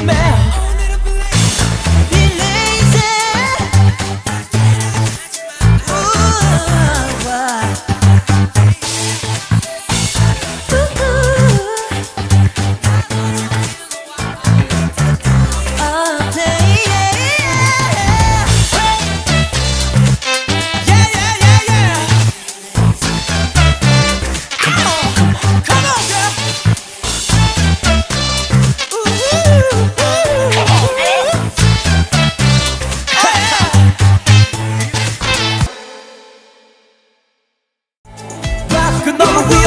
위험해 on.